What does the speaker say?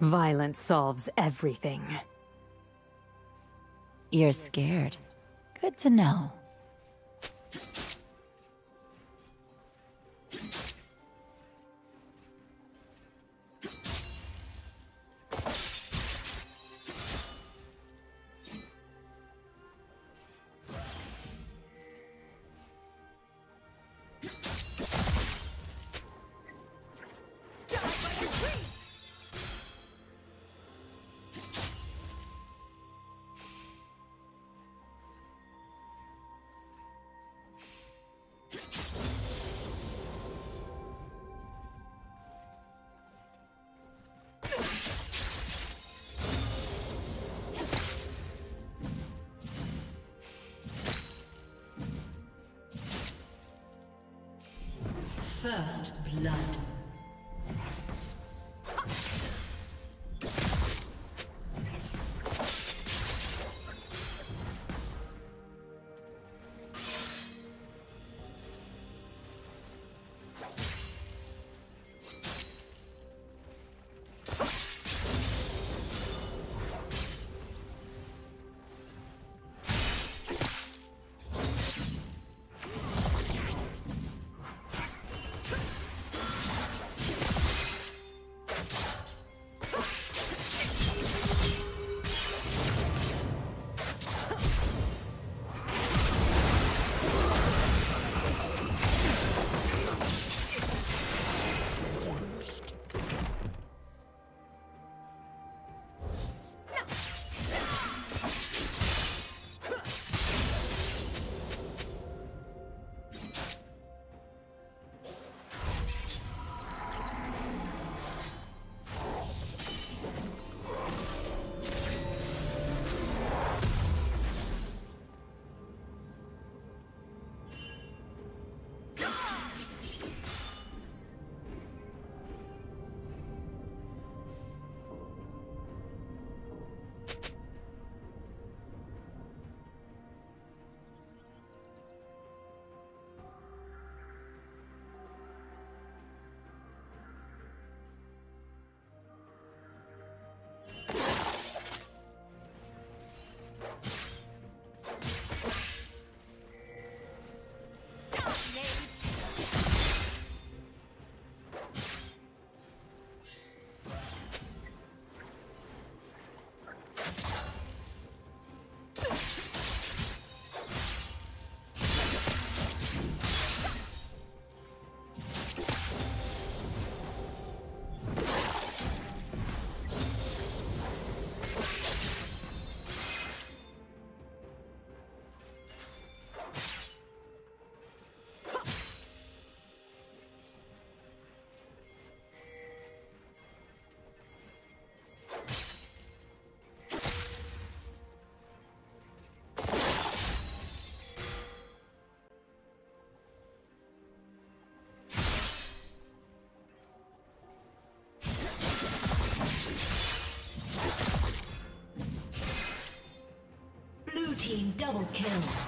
Violence solves everything. You're scared. Good to know. First blood. Double kill.